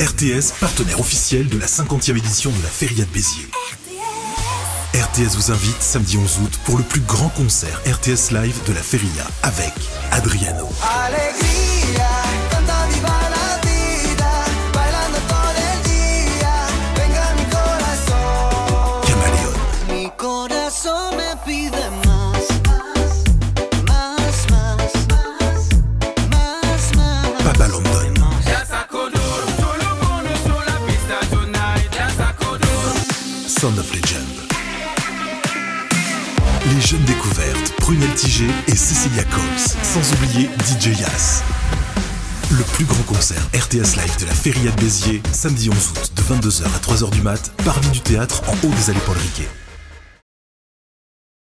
RTS, partenaire officiel de la 50e édition de la Feria de Béziers. RTS vous invite samedi 11 août pour le plus grand concert RTS Live de la Feria avec Adriano, canta Sound of Legend. Les jeunes découvertes, Prunel Tigé et Cecilia Coles, sans oublier DJ Yas. Le plus grand concert RTS Live de la Feria de Béziers, samedi 11 août de 22h à 3h du mat, parvis du théâtre en haut des allées Paul Riquet.